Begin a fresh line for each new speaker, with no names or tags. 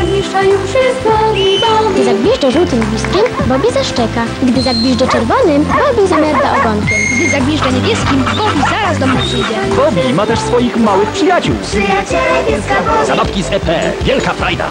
zagwiszcza już jest Bobby,
Gdy zagwiżdżę żółtym gwizdkiem, Bobby zaszczeka. Gdy zagwiżdżę czerwonym, Bobby zamerda ogonkiem.
Gdy zagwiżdżę niebieskim, Bobby zaraz do mnie przyjdzie.
Bobby ma też swoich małych przyjaciół.
Przyjaciele pieska Bobby.
Zabawki z EP. Wielka frajda.